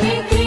Alegría.